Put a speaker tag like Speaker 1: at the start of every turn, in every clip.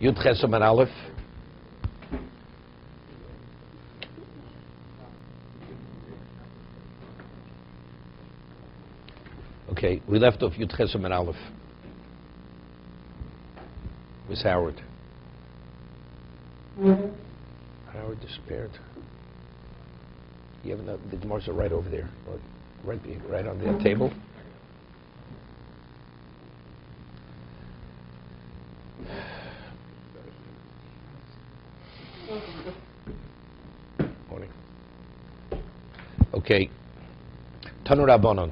Speaker 1: And Aleph. Okay, we left off Yud Chesam and Aleph. Miss Howard. Howard disappeared. You have another, the Gemara's right over there, right, right on the table. Okay. Tanu Rabbanon.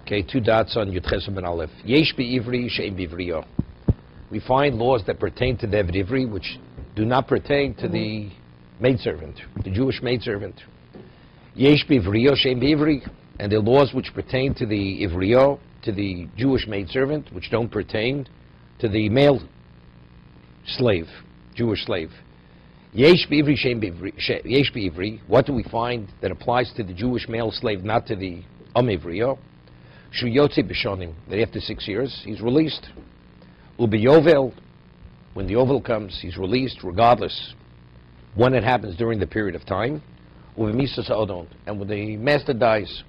Speaker 1: Okay, two dots on Yudchesem and Aleph. Yesh Ivri, she'em bivriyo. We find laws that pertain to the Eved which do not pertain to the mm-hmm. maidservant, the Jewish maidservant. Yesh bivriyo, she'em bivri. And the laws which pertain to the Ivriyo, to the Jewish maidservant, which don't pertain to the male slave, Jewish slave. Yesh b'ivri, she'em b'ivri- yesh b'ivri. What do we find that applies to the Jewish male slave, not to the Am Ivriyo? Shu yotze b'shonim. That after six years, he's released. Ubiyovel, when the Yovel comes, he's released regardless when it happens during the period of time. Uvamisas odon. And when the master dies,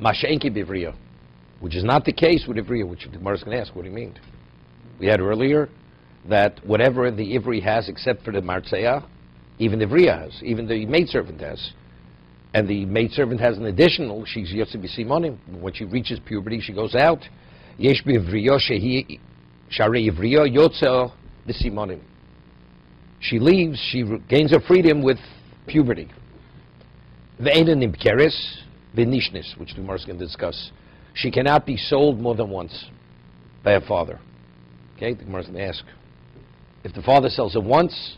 Speaker 1: Mashenki b'ivriyo. Which is not the case with Ivriya, which the Gemara is going to ask, what do you mean? We had earlier that whatever the Ivri has except for the Martzeah, even the Ivriya has, even the maidservant has. And the maidservant has an additional, she's Yotze B'Simonim. When she reaches puberty, she goes out. Yesh B'Ivriyo Shehi Sharei Ivriyo Yotze B'Simonim. She leaves, she gains her freedom with puberty. Ve'ena Nimkeres V'Nishnis, which the Gemara is going to discuss. She cannot be sold more than once by her father. Okay, the Gemara going to ask. If the father sells it once,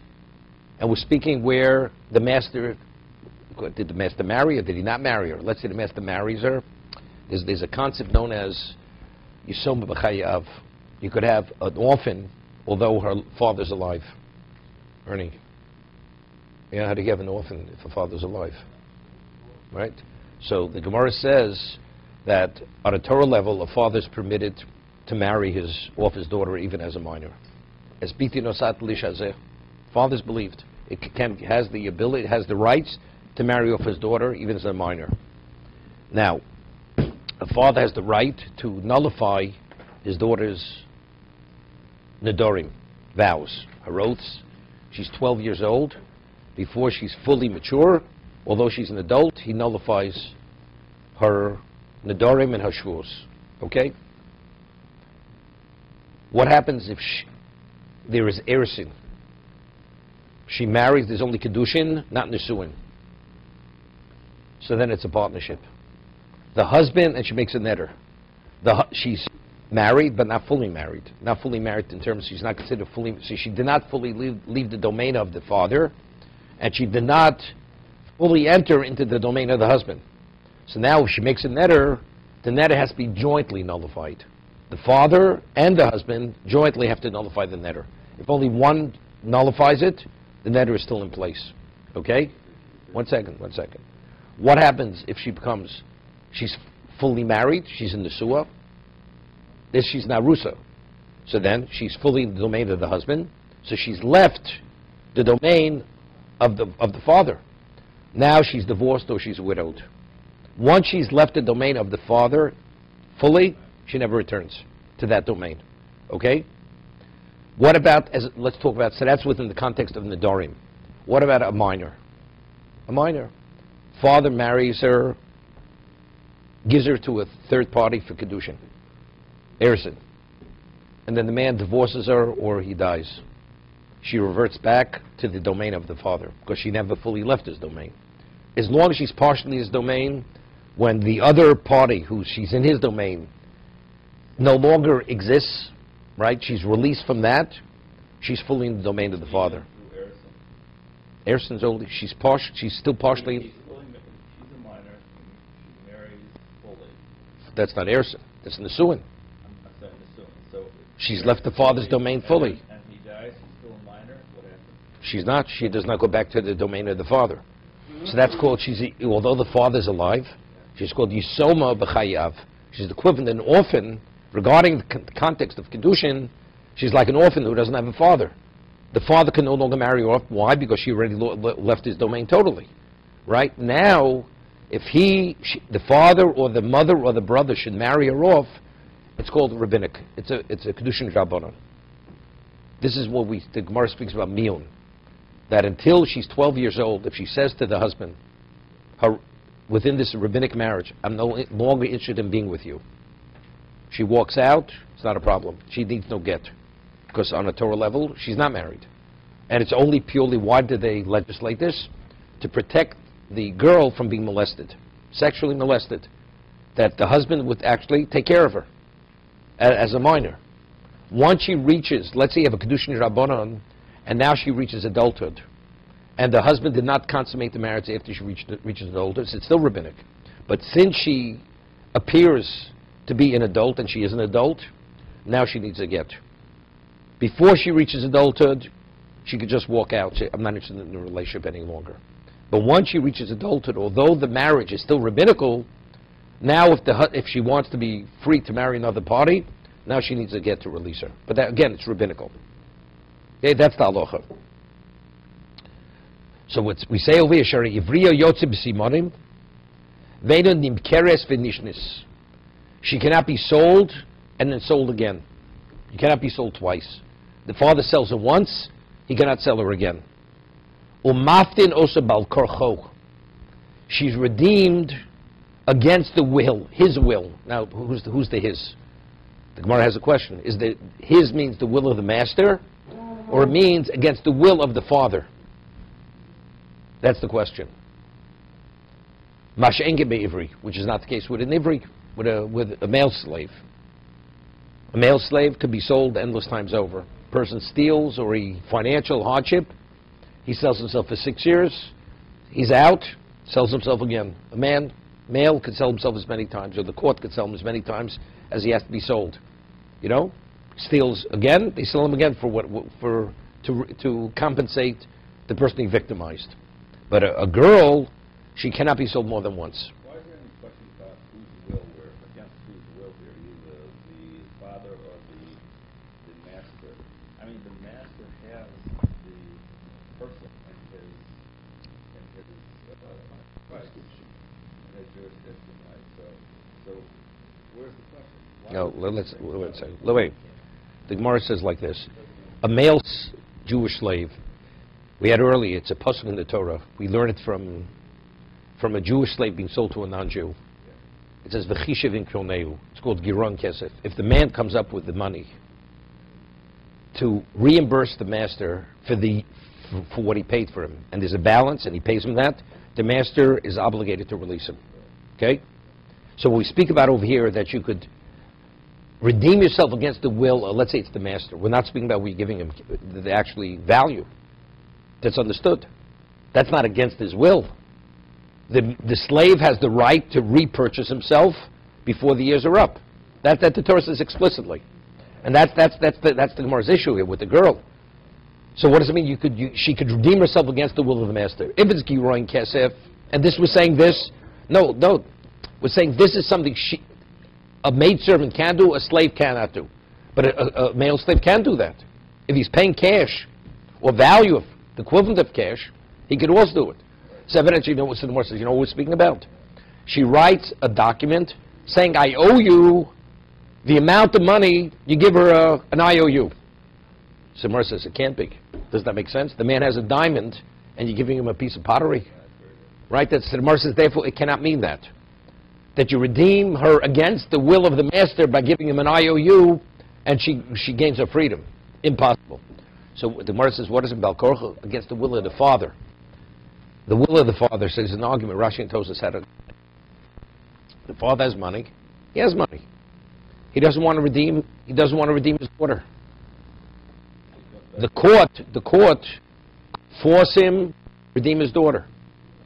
Speaker 1: and we're speaking where the master, did the master marry her, did he not marry her? Let's say the master marries her. There's, there's a concept known as Yisoma B'chayav. You could have an orphan, although her father's alive. Ernie, you know how do you have an orphan if her father's alive? Right? So the Gemara says that on a Torah level, a father is permitted to marry his off his daughter even as a minor. As biti nosat lishazeh, fathers believed it can has the ability, has the rights to marry off his daughter even as a minor. Now, a father has the right to nullify his daughter's nedorim, vows, her oaths. She's 12 years old. Before she's fully mature, although she's an adult, he nullifies her nedorim and her shvus. Okay? What happens if sh there is erisin. She marries, there's only kedushin, not nisuin. So then it's a partnership. The husband, and she makes a netter. The, she's married, but not fully married. Not fully married in terms she's not considered fully. So she did not fully leave, leave the domain of the father, and she did not fully enter into the domain of the husband. So now, if she makes a netter, the netter has to be jointly nullified. The father and the husband jointly have to nullify the netter. If only one nullifies it, the netter is still in place. Okay? One second, one second. What happens if she becomes, she's fully married, she's in the suah, this she's narusa. So then she's fully in the domain of the husband, so she's left the domain of the, of the father. Now she's divorced or she's widowed. Once she's left the domain of the father fully, she never returns to that domain. Okay? What about, as let's talk about, so that's within the context of Nadarim. What about a minor? A minor. Father marries her, gives her to a third party for Kedushin. Erison. And then the man divorces her or he dies. She reverts back to the domain of the father because she never fully left his domain. As long as she's partially his domain, when the other party who she's in his domain no longer exists, right? She's released from that. She's fully in the domain of the father. Erson's only she's partial. She's still partially.
Speaker 2: She's fully she's a minor. She marries fully.
Speaker 1: That's not Erson. That's Nisuin.
Speaker 2: I'm, I'm saying this so. so
Speaker 1: She's left the father's domain fully.
Speaker 2: And he dies. She's still a minor. What happens?
Speaker 1: She's not. She does not go back to the domain of the father. So that's called. She's although the father's alive, she's called Yisoma b'chayav. She's the equivalent an orphan regarding the con- context of kedushin. She's like an orphan who doesn't have a father. The father can no longer marry her off. Why? Because she already left his domain totally. Right? Now, if he, she, the father or the mother or the brother should marry her off, it's called rabbinic. It's a, it's a kedushin rabbanon. This is what we, the Gemara speaks about miyun. That until she's 12 years old, if she says to the husband, her, within this rabbinic marriage, I'm no longer interested in being with you. She walks out, it's not a problem. She needs no get. Because on a Torah level, she's not married. And it's only purely, why did they legislate this? To protect the girl from being molested, sexually molested. That the husband would actually take care of her as a minor. Once she reaches, let's say you have a Kedushin Rabbanon, and now she reaches adulthood, and the husband did not consummate the marriage after she reached, reaches adulthood, it's still rabbinic. But since she appears to be an adult, and she is an adult, now she needs a get. Before she reaches adulthood, she could just walk out. Say, I'm not interested in the relationship any longer. But once she reaches adulthood, although the marriage is still rabbinical, now if, the, if she wants to be free to marry another party, now she needs a get to release her. But that, again, it's rabbinical. Okay, that's the halacha. So what we say over here, Shari, Ivriyo yotze b'simonim, ve'enu nimkeres v'nishnis. She cannot be sold and then sold again. You cannot be sold twice. The father sells her once, he cannot sell her again. Umaftin osa bal korcho. She's redeemed against the will, his will. Now, who's the, who's the his? The Gemara has a question. Is the his means the will of the master, or it means against the will of the father? That's the question. Mash'enge be'ivri, which is not the case with an ivri, with a, with a male slave. A male slave could be sold endless times over. Person steals or he financial hardship, he sells himself for six years, he's out, sells himself again. A man, male, could sell himself as many times, or the court could sell him as many times as he has to be sold. You know, steals again, they sell him again for what for to to compensate the person he victimized. But a, a girl, she cannot be sold more than once.
Speaker 2: Why is there any question about whose will we're, against whose will here, either the father or the, the master? I mean, the master has the person in his, in his, uh, right, in his jurisdiction, right? So, so where's the question? Why
Speaker 1: No, let's wait a second. Wait. The Gemara says like this: a male Jewish slave. We had earlier. It's a pasuk in the Torah. We learn it from from a Jewish slave being sold to a non-Jew. It says v'chishev in. It's called giron kesef. If the man comes up with the money to reimburse the master for the for what he paid for him, and there's a balance, and he pays him that, the master is obligated to release him. Okay. So we speak about over here that you could redeem yourself against the will, uh, let's say it's the master. We're not speaking about you're giving him the, actually value. That's understood. That's not against his will. The, the slave has the right to repurchase himself before the years are up. That, that the Torah says explicitly. And that's, that's, that's, the, that's the Gemara's issue here with the girl. So what does it mean? You could, you, she could redeem herself against the will of the master. If it's Giroin Kesef, and this was saying this, no, no, we're saying this is something she, a maidservant can do, a slave cannot do. But a, a, a male slave can do that. If he's paying cash or value of the equivalent of cash, he could also do it. So evidently, you know what Sidmar says, you know what we're speaking about? She writes a document saying, I owe you the amount of money, you give her a, an IOU. Sidmar says, it can't be. Does that make sense? The man has a diamond, and you're giving him a piece of pottery. Right? That Sidmar says, therefore, it cannot mean that that you redeem her against the will of the master by giving him an IOU, and she, she gains her freedom. Impossible. So the Gemara says, what is in Balkorcha? Against the will of the father. The will of the father says an argument. Rashi and Tosas had it. The father has money. He has money. He doesn't want to redeem. He doesn't want to redeem his daughter. The court, the court, force him redeem his daughter.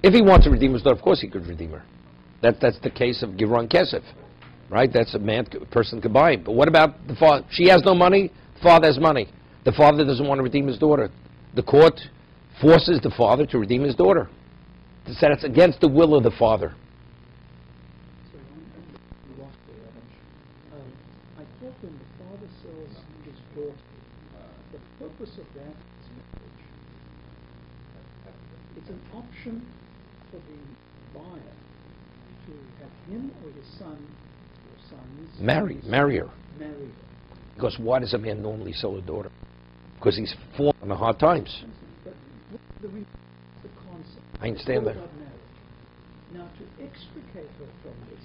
Speaker 1: If he wants to redeem his daughter, of course he could redeem her. That, that's the case of Giron Kesef, right? That's a man, person could buy. But what about the father? She has no money. The father has money. The father doesn't want to redeem his daughter. The court forces the father to redeem his daughter. They said it's against the will of the father.
Speaker 3: Purpose of that is. It's an option for the buyer to have him or his son or sons.
Speaker 1: Marry, marry her.
Speaker 3: Marry her.
Speaker 1: Because why does a man normally sell a daughter? Because he's fallen on the hard times.
Speaker 3: But what the, re- the concept.
Speaker 1: I understand that.
Speaker 3: Now, to extricate her from this,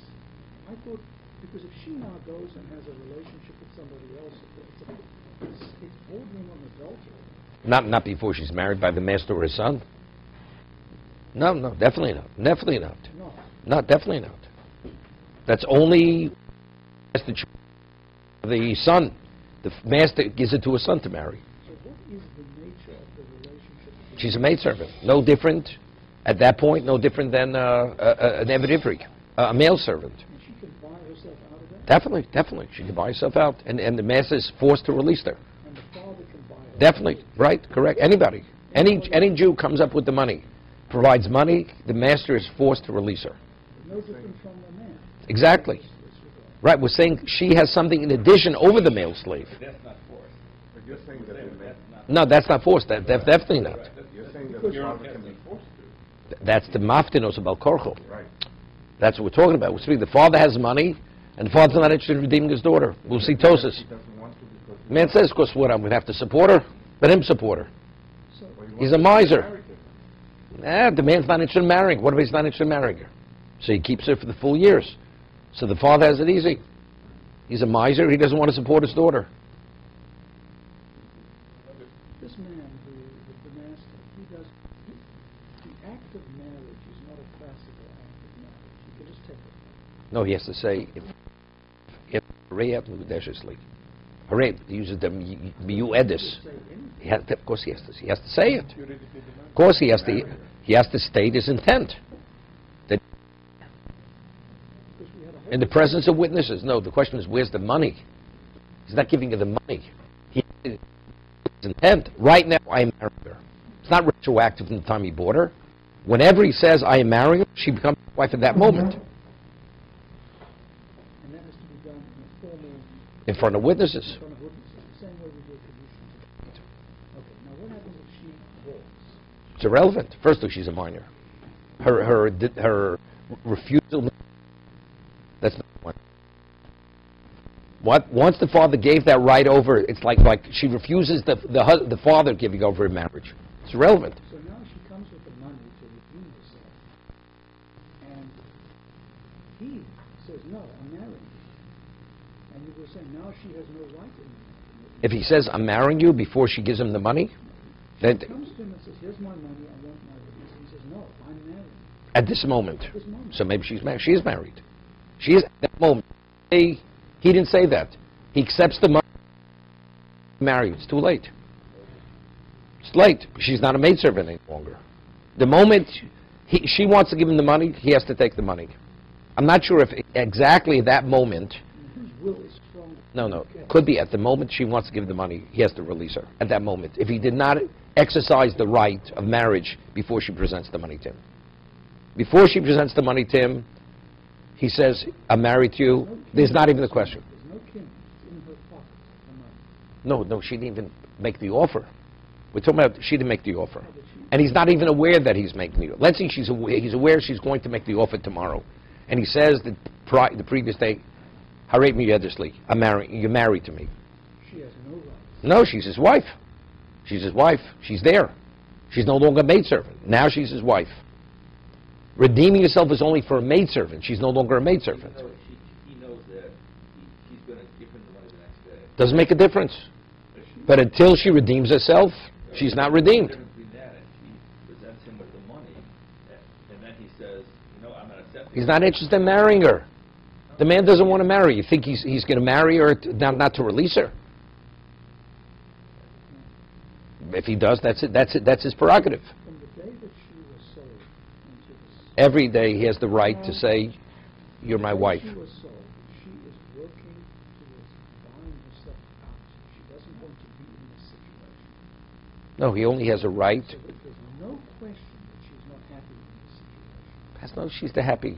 Speaker 3: I thought, because if she now goes and has a relationship with somebody else, it's, it's, it's bordering on adultery.
Speaker 1: Not, not before she's married by the master or his son. No, no, definitely not. Definitely not.
Speaker 3: No.
Speaker 1: No, definitely not. That's only the, son. The master gives it to a son to marry.
Speaker 3: So what is the nature of the relationship?
Speaker 1: She's a maidservant. No different, at that point, no different than uh, a, a, an Ivri, a male servant.
Speaker 3: And she can buy herself out of that?
Speaker 1: Definitely, definitely. She can buy herself out, and, and the master is forced to release her.
Speaker 3: And the father can buy her?
Speaker 1: Definitely, right, correct. Anybody. Any, any Jew comes up with the money, provides money, the master is forced to release her.
Speaker 3: No different from.
Speaker 1: Exactly.
Speaker 3: in this regard.
Speaker 1: Right, we're saying she has something in addition over the male slave.
Speaker 2: But that's not forced.
Speaker 4: But you're saying that the
Speaker 2: that's
Speaker 4: man,
Speaker 2: not.
Speaker 1: No, that's not forced. That, def- definitely not.
Speaker 4: you're saying that the father can be forced to.
Speaker 1: That's the maftinos about korcho.
Speaker 4: Right.
Speaker 1: That's what we're talking about. We're speaking, the father has money, and the father's not interested in redeeming his daughter. We'll see Tosis.
Speaker 4: He doesn't want to because.
Speaker 1: The man says, of course, what, I'm going to have to support her? Let him support her.
Speaker 3: So,
Speaker 1: He's a miser.
Speaker 4: marry.
Speaker 1: The man's not interested in marrying. What if he's not interested in marrying her? So he keeps her for the full years. So the father has it easy. He's a miser. He doesn't want to support his daughter.
Speaker 3: this man who, the, the master, he does, he, the act of marriage is not a classical act of marriage. You can just take it.
Speaker 1: No, he has to say, if, if Harei Mudeshesli. Harei, he uses the miu edis.
Speaker 3: Say anything.
Speaker 1: He has to, of course he has to, he has to say it. Of course he has to, he has to state his intent. That
Speaker 3: Because we had a whole
Speaker 1: in the presence of witnesses. No, the question is, where's the money? He's not giving her the money. He, his intent, right now, I am marrying her. It's not retroactive from the time he bought her. Whenever he says, I am marrying her, she becomes his wife at that moment,
Speaker 3: And that has to be done in formal,
Speaker 1: in front of witnesses.
Speaker 3: in front of witnesses, the same way we do. Okay, now what happens if she walks?
Speaker 1: It's irrelevant. First of all, she's a minor. Her, her, her refusal, that's not one. What, once the father gave that right over, it's like, like she refuses the, the, hus- the father giving over her marriage. It's irrelevant.
Speaker 3: So now she comes with the money to redeem herself. And he says, no, I'm marrying you. And you were saying now she has no right in it.
Speaker 1: If he says, I'm marrying you before she gives him the money, then
Speaker 3: She comes to him and says, here's my money, I want my release. He says, no, I'm married
Speaker 1: at this moment,
Speaker 3: at this moment.
Speaker 1: so maybe she's married. She is married. She is at that moment. He, he didn't say that. He accepts the money. Married. It's too late. It's late. She's not a maidservant any longer. The moment he, she wants to give him the money, he has to take the money. I'm not sure if exactly that moment. No, no. Could be at the moment she wants to give the money, he has to release her at that moment. If he did not exercise the right of marriage before she presents the money to him. Before she presents the money to him, he says, I'm married to you. There's not even a question.
Speaker 3: There's no kin. It's in her pocket.
Speaker 1: No, no, she didn't even make the offer. We're talking about she didn't make the offer. And he's not even aware that he's making the offer. Let's say she's aware, he's aware she's going to make the offer tomorrow. And he says the, pri- the previous day, Harate me yedisli, I'm marrying, you're married to me.
Speaker 3: She has no.
Speaker 1: No, she's his wife. She's his wife. She's there. She's no longer a maidservant. Now she's his wife. Redeeming herself is only for a maidservant. She's no longer a maidservant.
Speaker 2: He knows that he, she's gonna give him the money the next day.
Speaker 1: Doesn't make a difference.
Speaker 2: But
Speaker 1: until she redeems herself, she's not redeemed.
Speaker 2: Difference between that and she presents him with the money, and- and then he says, you know, I'm not.
Speaker 1: He's not interested in marrying her. The man doesn't want to marry. You think he's, he's going to marry her to, not, not to release her? If he does, that's it. That's it. That's his prerogative.
Speaker 3: From the day that she was sold into this
Speaker 1: Every day he has the right to say, "You're my wife."
Speaker 3: She was sold. She is working towards buying herself out. She doesn't want to be in this situation.
Speaker 1: No, he only has a right.
Speaker 3: So no question that she's not happy in this situation.
Speaker 1: That's no, she's the happy.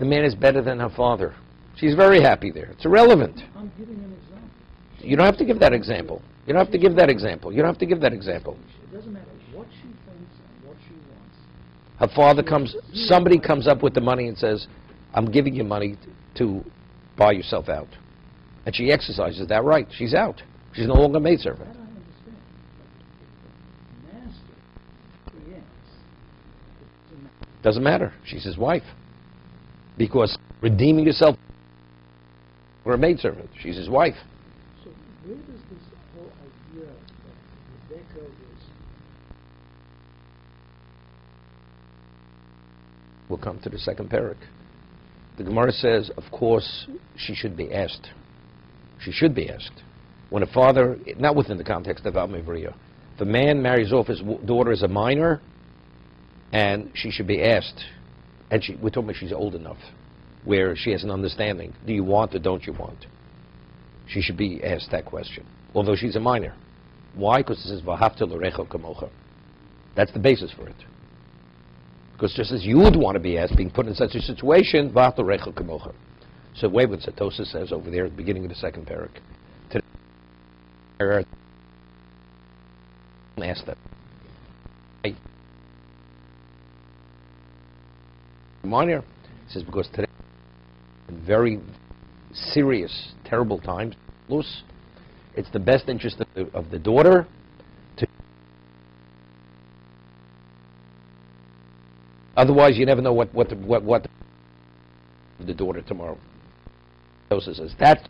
Speaker 1: The man is better than her father. She's very happy there. It's irrelevant.
Speaker 3: I'm giving an example.
Speaker 1: You don't have to give that example. You don't have to give that example. You don't have to give that example.
Speaker 3: It doesn't matter what she thinks and what she wants.
Speaker 1: Her father comes, somebody comes up with the money and says, I'm giving you money to buy yourself out. And she exercises that right. She's out. She's no longer a maidservant.
Speaker 3: I understand. But the master preempts. It doesn't matter.
Speaker 1: She's his wife. Because redeeming yourself, we're a maidservant. She's his wife.
Speaker 3: So where does this whole idea that Rebecca is
Speaker 1: We'll come to the second parak. The Gemara says, of course, she should be asked. She should be asked. When a father, not within the context of Almevria, if a man marries off his daughter as a minor, and she should be asked, and she, we're talking about she's old enough, where she has an understanding, do you want or don't you want? She should be asked that question, although she's a minor. Why? Because it says, "V'ahavta l'recho kamocha." That's the basis for it. Because just as you would want to be asked, being put in such a situation, "V'ahavta l'recho kamocha." So wait what Satosa says over there at the beginning of the second parak. Today, ask that. Minor says because today, very serious, terrible times, loose, it's the best interest of the, of the daughter to. Otherwise, you never know what what the, what what the daughter tomorrow. Tosa says that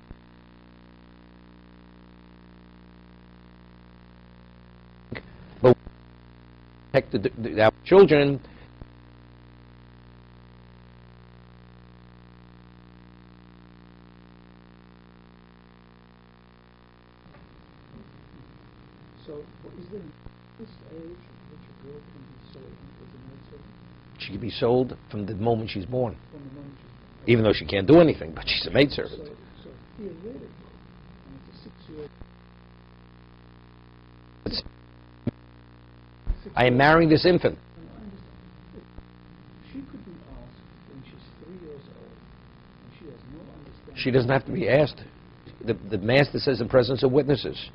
Speaker 1: but protect the, the, our children.
Speaker 3: so is there this age at which a girl can be sold as a maidservant
Speaker 1: She can be sold from the moment she's born,
Speaker 3: moment she's born?
Speaker 1: even though she can't do anything. But she's a maidservant.
Speaker 3: So, so theoretically, it's a six-year.
Speaker 1: It's-
Speaker 3: six
Speaker 1: I am marrying this infant.
Speaker 3: I understand. She could be asked when she's three years old, and she has no understanding.
Speaker 1: She doesn't have to be asked. The, the master says in presence of witnesses,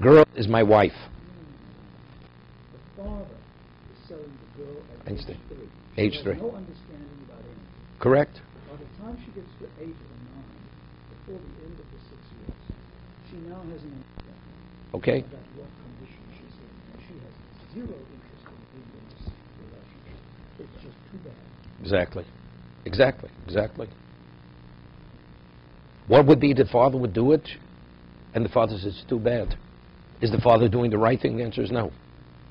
Speaker 1: "Girl is my wife."
Speaker 3: The father is selling the girl at
Speaker 1: Age
Speaker 3: age
Speaker 1: three.
Speaker 3: three.
Speaker 1: Age
Speaker 3: she has no understanding about anything.
Speaker 1: Correct.
Speaker 3: By the time she gets to eight or nine, before the end of the six years, she now has an understanding
Speaker 1: Okay.
Speaker 3: about what condition she's in, and she has zero interest in being in this relationship. It's just too bad.
Speaker 1: Exactly. Exactly. Exactly. What would be the father would do it, and the father says it's too bad. Is the father doing the right thing? The answer is no.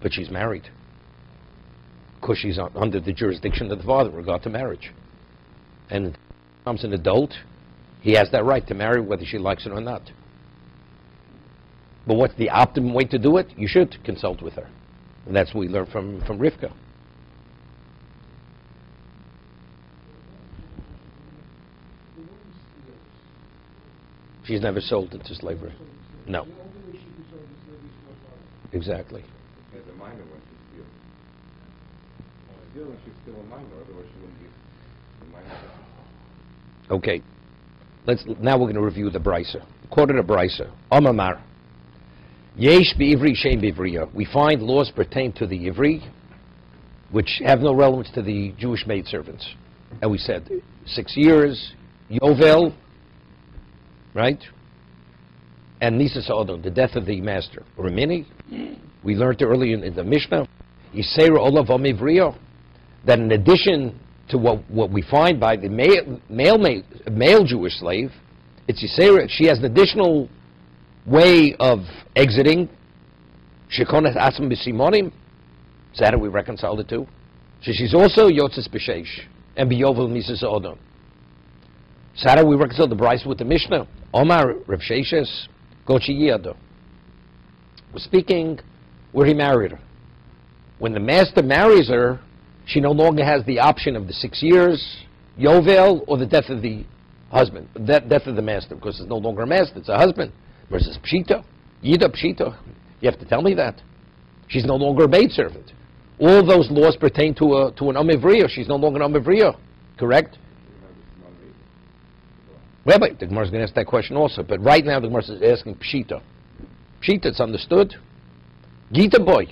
Speaker 1: But she's married. Because she's un- under the jurisdiction of the father in regard to marriage. And becomes an adult, he has that right to marry whether she likes it or not. But what's the optimum way to do it? You should consult with her. And that's what we learned from, from Rivka. She's never sold into slavery. No. Exactly.
Speaker 4: As a minor when she's still. When she's still a minor, otherwise she wouldn't be a minor.
Speaker 1: Okay. Let's now we're going to review the brisa. Quoted a brisa. Amamar. Yesh be'ivri shem bivriya. We find laws pertain to the ivri, which have no relevance to the Jewish maidservants. And we said six years, Yovel, right? And Nisa Sa'odon, the death of the master. Ramini, we learned earlier in, the Mishnah, Yisera Olav Amivriya, that in addition to what, what we find by the male, male, male, Jewish slave, it's Yisera, she has an additional way of exiting. Shekonet Asm B'Simonim. Is that how we reconcile the two? So she's also Yotzes B'Sheish and B'Yovel Mises Odom. That how we reconcile the Brisa with the Mishnah? Omar Rav Sheishes Gochi Yiyado. We're speaking where he married her. When the master marries her, she no longer has the option of the six years, Yovel, or the death of the husband, de- death of the master, because it's no longer a master, it's a husband. Versus Pshita, Yida Pshita. You have to tell me that. She's no longer a maidservant. All those laws pertain to, a, to an Amivriya. She's no longer an Amivriya. Correct? Rabbi, the Gemara is going to ask that question also. But right now, the Gemara is asking Pshita. Pshita, it's understood. Gita boy.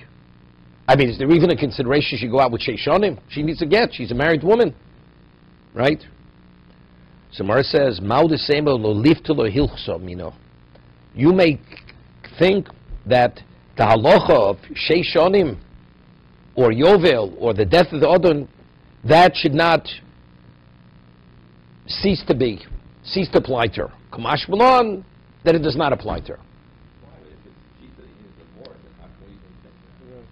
Speaker 1: I mean, is there even a consideration she go out with Sheishonim? She needs a get. She's a married woman. Right? So Mara says, "Maudesemo lo lo hilchso mino." You may think that the halacha of Sheishonim or Yovel or the death of the Odon, that should not cease to be, cease to apply to her. Kamash Malon, that it does not apply to her.
Speaker 2: Why, if it's cheaper to use the board, then how can we even think that?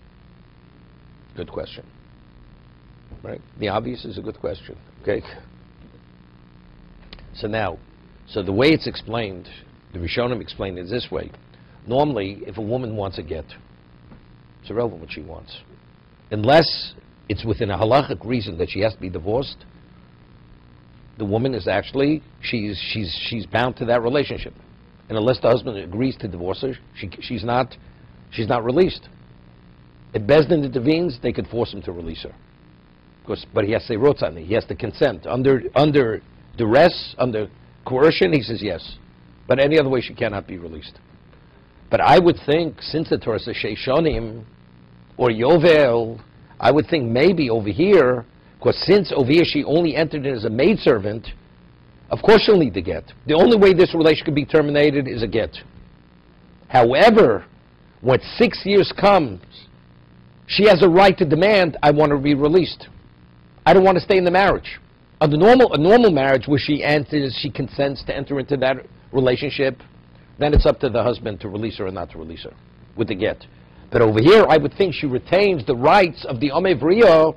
Speaker 1: Good question. Right? The obvious is a good question. Okay. So now, so the way it's explained, the Rishonim explained it this way. Normally, if a woman wants a get, it's irrelevant what she wants. Unless it's within a halachic reason that she has to be divorced, the woman is actually, she's, she's, she's bound to that relationship. And unless the husband agrees to divorce her, she, she's, not, she's not released. If Besdin intervenes, they could force him to release her. Because, but he has to say rotzani. He has to consent. Under, under duress, under coercion, he says yes. But any other way, she cannot be released. But I would think, since the Torah says Sheishonim or Yovel, I would think maybe over here, because since over here she only entered in as a maidservant, of course she'll need the get. The only way this relation could be terminated is a get. However, when six years comes, she has a right to demand, I want to be released. I don't want to stay in the marriage. Under normal, a normal marriage where she enters, she consents to enter into that relationship, then it's up to the husband to release her or not to release her with the get. But over here, I would think she retains the rights of the Omevriya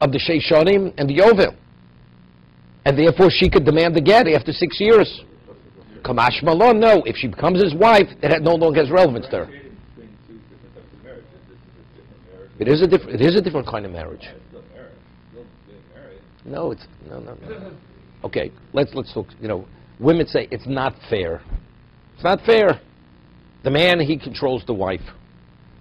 Speaker 1: of the Sheishonim and the Yovel. And therefore she could demand the get after six years. Kamash Malon, no. If she becomes his wife, it no longer has relevance to her.
Speaker 2: Differentiating between two different types of marriage, this is a different marriage.
Speaker 1: It is a different, it is a different kind of marriage.
Speaker 2: It's still marriage, still being married.
Speaker 1: No, it's no, no, no. Okay, let's let's look. You know, women say it's not fair. It's not fair. The man he controls the wife.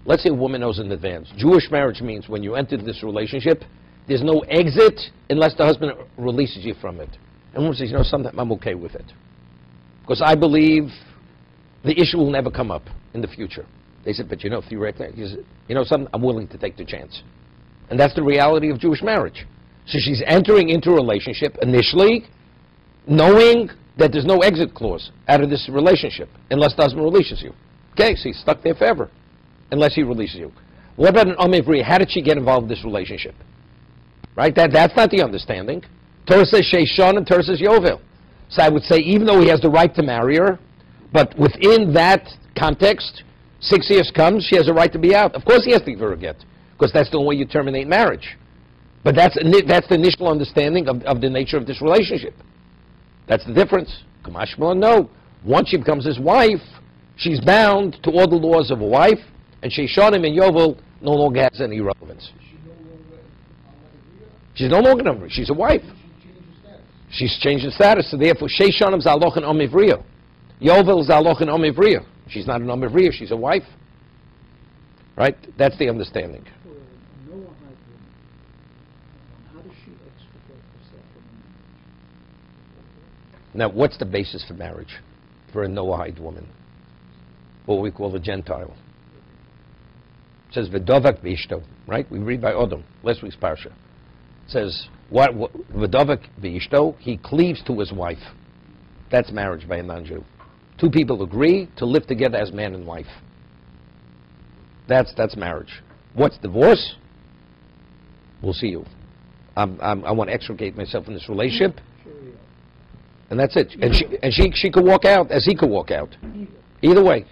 Speaker 1: Let's say a woman knows in advance. Jewish marriage means when you enter this relationship, there's no exit unless the husband releases you from it. And woman says, you know, something I'm okay with it, because I believe the issue will never come up in the future. They said, but you know, theoretically, he said, you know, something I'm willing to take the chance. And that's the reality of Jewish marriage. So she's entering into a relationship initially knowing that there's no exit clause out of this relationship unless the husband releases you. Okay, so he's stuck there forever unless he releases you. What about an Amivri? How did she get involved in this relationship? Right? That, that's not the understanding. Torah says Sheishon and Torah says Yovel. So I would say even though he has the right to marry her, but within that context, six years comes, she has a right to be out. Of course he has to give her a get, because that's the only way you terminate marriage. But that's, that's the initial understanding of, of the nature of this relationship. That's the difference. Kamash Malon, no. Once she becomes his wife, she's bound to all the laws of a wife, and Sheishanim and Yovel no longer has any relevance. She's no longer number. She's a wife. She's changed the status, so therefore Sheishanim is aloch and omivriya. Yovel is aloch and omivriya. She's not an omivriya, she's a wife. Right? That's the understanding.
Speaker 3: For a Noahide woman, how does she extricate herself from the marriage?
Speaker 1: Now, what's the basis for marriage for a Noahide woman? What we call a Gentile. It says V'dovak v'ishto, right? We read by Odom, last week's parsha. It says, what, what V'dovak v'ishto, he cleaves to his wife. That's marriage by a non-Jew. Two people agree to live together as man and wife. That's, that's marriage. What's divorce? We'll see you. I'm, I'm, I want to extricate myself from this relationship. And that's it. And she and she she could walk out as he could walk out.
Speaker 3: Either.
Speaker 1: Way.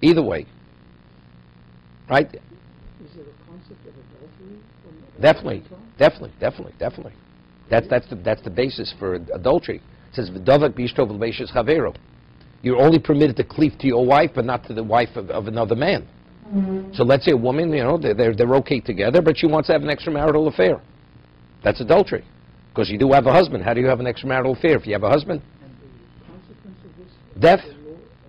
Speaker 1: Either way. Right?
Speaker 3: Is there a concept of adultery?
Speaker 1: Definitely. Definitely. Definitely. Definitely. That's that's the that's the basis for adultery. It says v'davak b'ishtov l'beishes chavero. You're only permitted to cleave to your wife, but not to the wife of, of another man. Mm-hmm. So let's say a woman, you know, they're, they're, they're okay together, but she wants to have an extramarital affair. That's adultery. Because you do have a husband. How do you have an extramarital affair if you have a husband?
Speaker 3: And the consequence of this?
Speaker 1: Death.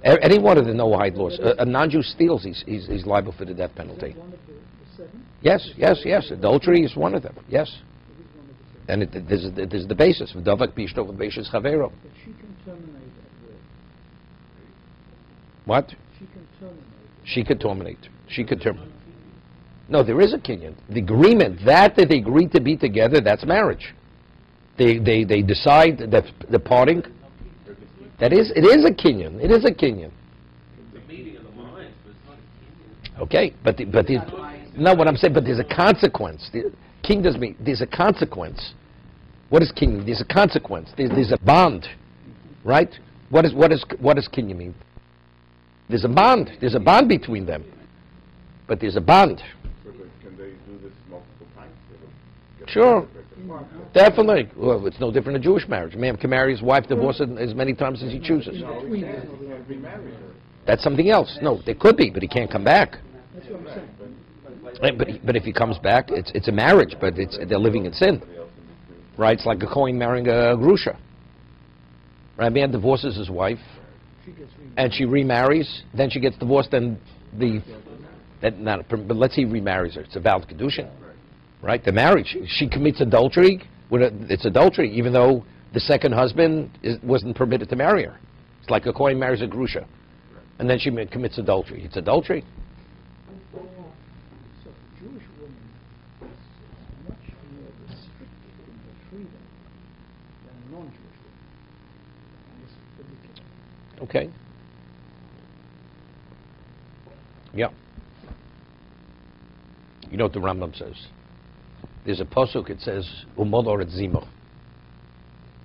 Speaker 3: The law-
Speaker 1: A- Any one of the Noahide laws. A, a non-Jew steals, he's, he's, he's liable for the death penalty.
Speaker 3: that one of the the seven?
Speaker 1: Yes, yes, yes. Adultery is one of them. Yes.
Speaker 3: It is one of the seven.
Speaker 1: And it, this, is, this is the basis. V'davak b'ishtov v'beishes chavero.
Speaker 3: But she can terminate.
Speaker 1: What?
Speaker 3: She can terminate.
Speaker 1: She could terminate. She could terminate. No, there is a kinyan. The agreement, that that they agree to be together, that's marriage. They, they, they decide that the parting, that is, it is a kinyan. It is a kinyan.
Speaker 5: It's a meeting of the minds, but not.
Speaker 1: Okay, but, the, but, the, no, what I'm saying, but there's a consequence. The, king doesn't mean, there's a consequence. What is king? There's a consequence. There's, there's a bond, right? What is, what is, what does kinyan mean? There's a bond. There's a bond between them. But there's a bond.
Speaker 4: Can they do this multiple times? They
Speaker 1: Sure. Definitely. Well, it's no different in Jewish marriage. A man can marry his wife, divorce her as many times as he chooses. That's something else. No, there could be, but he can't come back. Eh, But, but if he comes back, it's, it's a marriage, but it's, they're living in sin. Right? It's like a Cohen marrying a Grusha. Right? A man divorces his wife. And she remarries, then she gets divorced, then the, that, not, but let's he remarries her. It's a valid kedushin. Right? The marriage. She commits adultery, it's adultery, even though the second husband is, wasn't permitted to marry her. It's like a Cohen marries a Grusha. And then she commits adultery. It's adultery.
Speaker 3: So the Jewish woman is much more restricted in her freedom than a non-Jewish woman. And this is ridiculous.
Speaker 1: Okay. Yeah. You know what the Rambam says? There's a posuk. It says umodor et zimo.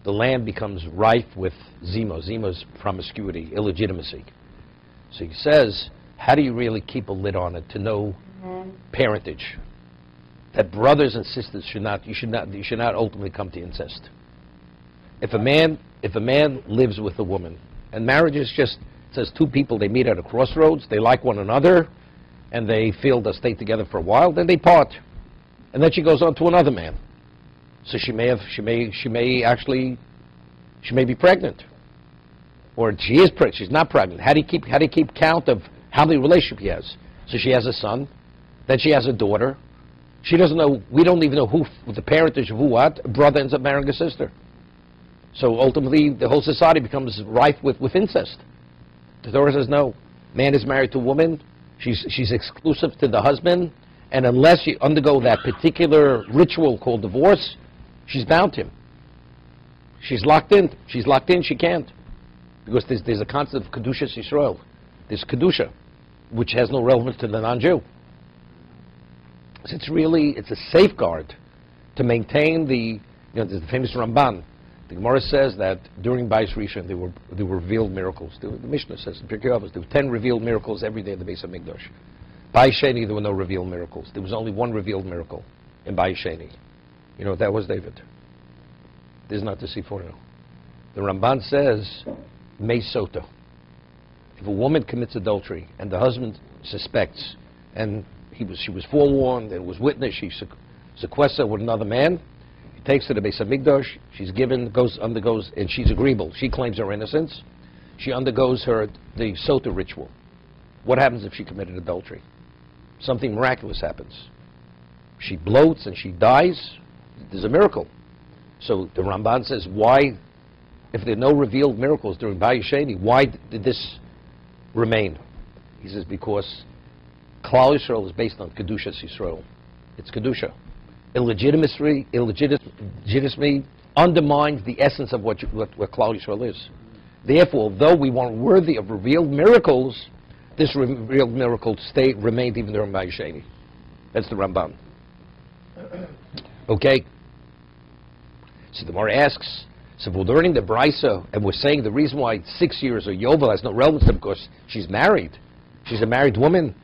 Speaker 1: The land becomes rife with zimo. Zimo is promiscuity, illegitimacy. So he says, how do you really keep a lid on it to know parentage? That brothers and sisters should not. You should not. You should not ultimately come to incest. If a man, if a man lives with a woman, and marriage is just says two people they meet at a crossroads, they like one another, and they feel they'll stay together for a while, then they part, and then she goes on to another man. So she may have, she may, she may actually, she may be pregnant, or she is pregnant. She's not pregnant. How do you keep, how do you keep count of how many relationships he has? So she has a son, then she has a daughter. She doesn't know. We don't even know who the parentage of who what. A brother ends up marrying a sister. So ultimately, the whole society becomes rife with, with incest. The Torah says no. Man is married to woman. She's, she's exclusive to the husband. And unless you undergo that particular ritual called divorce, she's bound to him. She's locked in. She's locked in. She can't. Because there's, there's a concept of Kedusha Yisrael. There's Kedusha, which has no relevance to the non-Jew. So it's really, it's a safeguard to maintain the, you know, there's the famous Ramban. The Gemara says that during Bais Rishon there were, there were revealed miracles. The Mishnah says in Pirkei Avos there were 10 revealed miracles every day in the base of Mikdash. Bais Sheni there were no revealed miracles. There was only one revealed miracle in Bais Sheni. You know that was, David? This is not the Siforo. The Ramban says, Me Soto. If a woman commits adultery and the husband suspects, and he was, she was forewarned, and was witness, she sequ- sequestered with another man, takes her to Beis Hamikdash, she's given, goes, undergoes, and she's agreeable. She claims her innocence. She undergoes her, the Sota ritual. What happens if she committed adultery? Something miraculous happens. She bloats and she dies. There's a miracle. So the Ramban says, why, if there are no revealed miracles during Bayis Sheni, why did this remain? He says, because Klal Yisrael is based on Kedushas Yisrael. It's Kedusha. Illegitimacy, illegitimacy undermines the essence of what, you, what, what Klal Yisrael is. Therefore, though we weren't worthy of revealed miracles, this revealed miracle stayed, remained even during Bayis Sheni. That's the Ramban. Okay? So the Gemara asks, so we're learning the Brisa, and we're saying the reason why six years of Yovel has no relevance to because she's married. She's a married woman.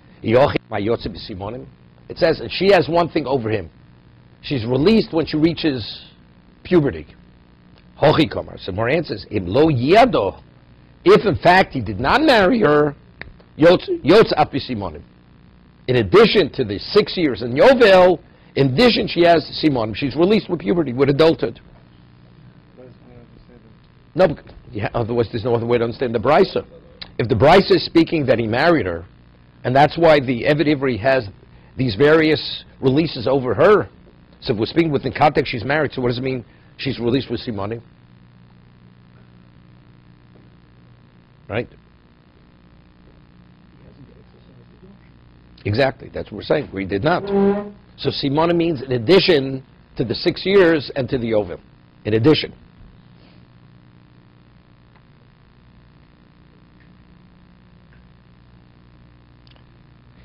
Speaker 1: It says, and she has one thing over him. She's released when she reaches puberty. Hochi kamar. So Gemara answers, im lo yado. If in fact he did not marry her, yotz yotz ap. In addition to the six years in Yovel, in addition she has simonim. She's released with puberty, with adulthood. No, yeah, otherwise there's no other way to understand the Brisa. If the Brisa is speaking that he married her, and that's why the Eved Ivri has these various releases over her, so if we're speaking within context she's married, so what does it mean she's released with Simoni? Right? Exactly, that's what we're saying. We did not. So simona means in addition to the six years and to the ovum. In addition.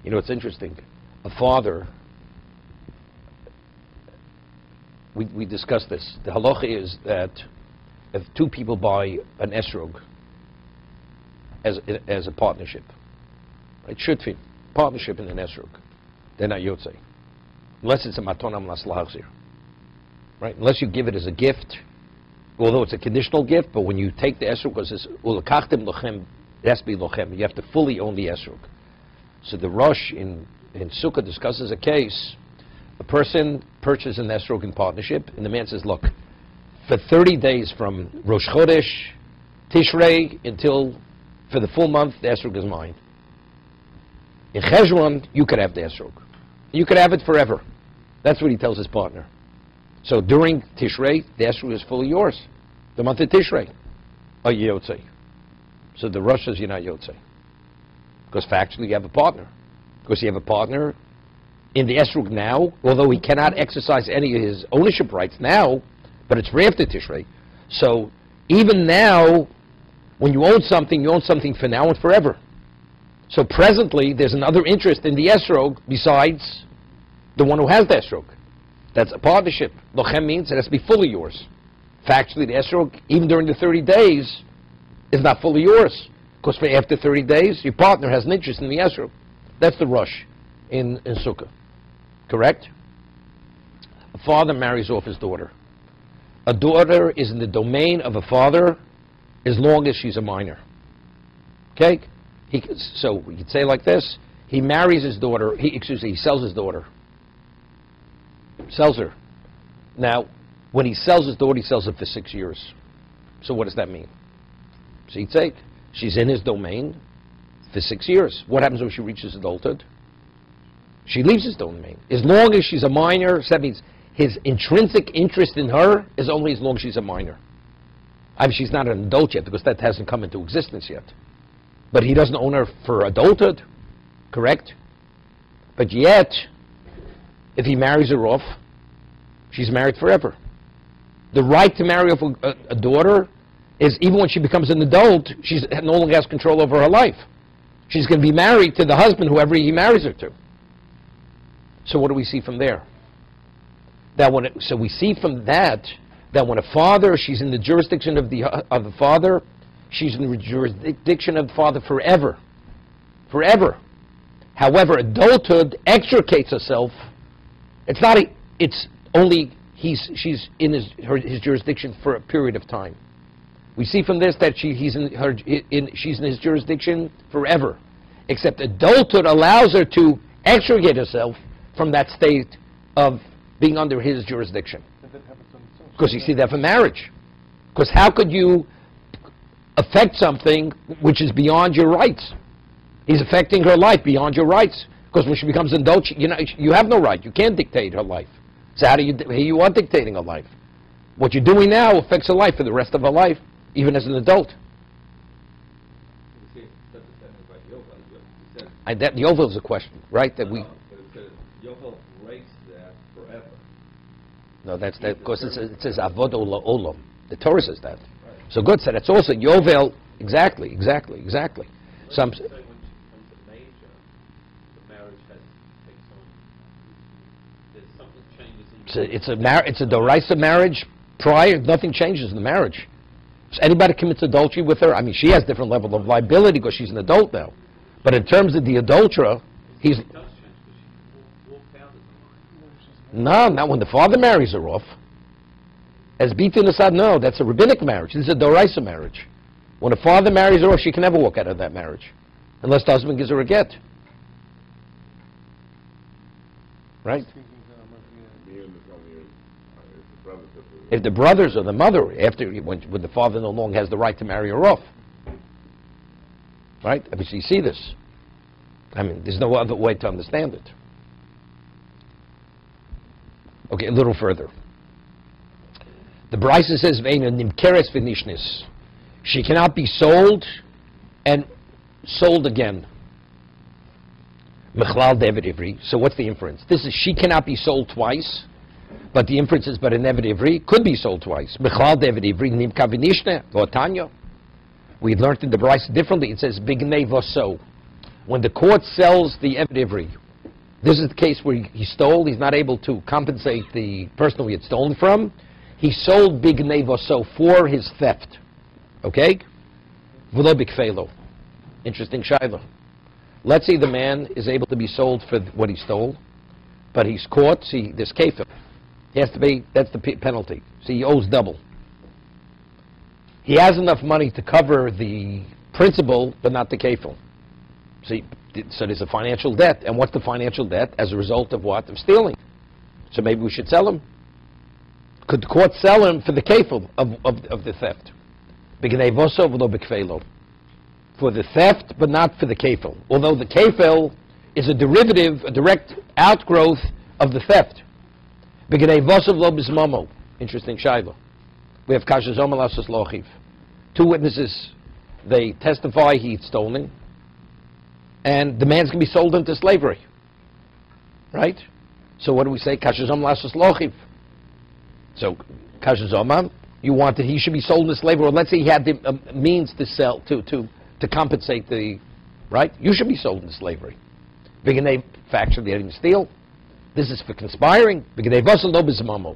Speaker 1: You know, it's interesting. A father, we, we discussed this. The halacha is that if two people buy an esrog as, as a partnership, right, shutfin, partnership in an esrog, they're not yotzei. Unless it's a matonam laslahzir. Right? Unless you give it as a gift, although it's a conditional gift, but when you take the esrog, because it's lochem, it has to be lochem. You have to fully own the esrog. So the Rosh in, in Sukkah discusses a case. A person purchases an esrog in partnership, and the man says, look, for 30 days from Rosh Chodesh, Tishrei, until for the full month, the esrog is mine. In Cheshvan, you could have the esrog. You could have it forever. That's what he tells his partner. So during Tishrei, the esrog is fully yours. The month of Tishrei, a yotzei. So the Rosh says you're not yotzei. Because factually you have a partner. Because you have a partner in the esrog now, although he cannot exercise any of his ownership rights now, but it's after Tishrei. So even now, when you own something, you own something for now and forever. So presently, there's another interest in the esrog besides the one who has the esrog. That's a partnership. Lochem means it has to be fully yours. Factually, the esrog, even during the 30 days, is not fully yours. Because after 30 days, your partner has an interest in the esrog. That's the Rosh in, in Sukkah. Correct? A father marries off his daughter. A daughter is in the domain of a father as long as she's a minor. Okay? He, so we could say like this: He marries his daughter. He excuse me. He sells his daughter. Sells her. Now, when he sells his daughter, he sells her for six years. So what does that mean? So he'd say she's in his domain for six years. What happens when she reaches adulthood? She leaves his domain. As long as she's a minor, so that means his intrinsic interest in her is only as long as she's a minor. I mean, she's not an adult yet because that hasn't come into existence yet. But he doesn't own her for adulthood, correct? But yet, if he marries her off, she's married forever. The right to marry off a, a daughter is even when she becomes an adult, she no longer has control over her life. She's going to be married to the husband, whoever he marries her to. So what do we see from there? That when it, so we see from that that when a father, she's in the jurisdiction of the of the father, she's in the jurisdiction of the father forever, forever. However, adulthood extricates herself. It's not. A, it's only he's she's in his her, his jurisdiction for a period of time. We see from this that she he's in her in she's in his jurisdiction forever. Except adulthood allows her to extricate herself from that state of being under his jurisdiction. Because you see that for marriage. Because how could you affect something which is beyond your rights? He's affecting her life beyond your rights. Because when she becomes an adult, you know, you have no right. You can't dictate her life. So how do you, you are dictating her life. What you're doing now affects her life for the rest of her life, even as an adult.
Speaker 2: You see, that's the same about Yovel. You said,
Speaker 1: I, that, the oval is a question, right? That we,
Speaker 2: no, but it says breaks that forever.
Speaker 1: no, that's that because it says, it says avod ola olam. The Torah says that. So God said it's also yovel. Exactly, exactly, exactly. Some,
Speaker 5: Let's say when she becomes a major, the marriage has takes on, there's something changes in.
Speaker 1: It's a, it's a, mar- it's a doraisa marriage. Prior, nothing changes in the marriage. So anybody commits adultery with her, I mean, she has different level of liability because she's an adult now. But in terms of the adulterer, he's
Speaker 5: It does change because she walked out as a minor.
Speaker 1: No, not when the father marries her off. As Bitin Asad, no, that's a rabbinic marriage. This is a doraisa marriage. When a father marries her off, she can never walk out of that marriage, unless the husband gives her a get. Right? If the brothers or the mother, after when, when the father no longer has the right to marry her off, right? I mean, you see this. I mean, there's no other way to understand it. Okay, a little further. The Brisa says, "Veina nimkeres v'nishnis." She cannot be sold and sold again. Mechlal d'Eved Ivri. So what's the inference? This is she cannot be sold twice, but the inference is but a David Ivri could be sold twice. Mechlal d'Eved Ivri Nimka Vinishne Tanya. We learned in the Brisa differently. It says Bignei Voso. When the court sells the Eved Ivri, this is the case where he- stole, he's not able to compensate the person he had stolen from. He sold Bignei Voso for his theft. Okay? V'lo bikfelo. Interesting shayla. Let's say the man is able to be sold for what he stole, but he's caught, see, there's kafir. He has to pay, that's the penalty. See, he owes double. He has enough money to cover the principal, but not the kafir. See, so there's a financial debt. And what's the financial debt? As a result of what? Of stealing. So maybe we should sell him. Could the court sell him for the kafir of, of, of the theft? For the theft, but not for the kafel. Although the kafel is a derivative, a direct outgrowth of the theft. Interesting shayla. We have kasha zoma lasas lochiv. Two witnesses, they testify he's stolen, and the man's going to be sold into slavery. Right? So what do we say? Kasha zoma lasas lochiv. So, kasha zoma, you want that he should be sold into slavery, or let's say he had the um, means to sell, to, to, to compensate the, right? You should be sold into slavery. Bignei faction, they didn't steal. This is for conspiring. Bignei voso lo bizmamo.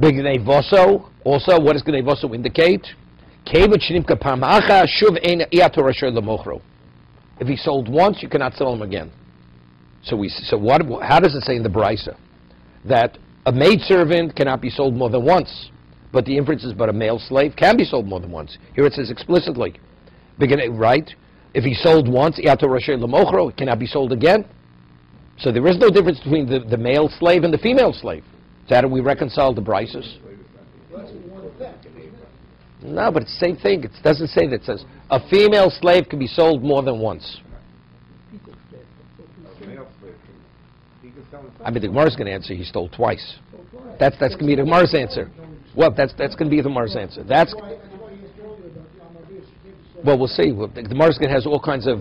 Speaker 1: Bignei voso, also, what does Bignei voso indicate? Kevat shnimka pamacha shuv ein iator asher lemochro. If he sold once, you cannot sell him again. So we, so what, how does it say in the Brisa? That a maidservant cannot be sold more than once. But the inference is, but a male slave can be sold more than once. Here it says explicitly, Begin- right? If he sold once, Iato Rasher Lamochro, it cannot be sold again. So there is no difference between the, the male slave and the female slave. So how do we reconcile the Brises?
Speaker 3: That's the one theft, isn't it?
Speaker 1: No, but it's the same thing. It doesn't say that. It says a female slave can be sold more than once. I mean, the Gemara's going to answer he stole twice. That's that's going to be the Gemara's answer. Well, that's that's going to be the Gemara's answer. That's well, we'll see. The Gemara's has all kinds of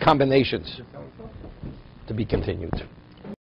Speaker 1: combinations to be continued.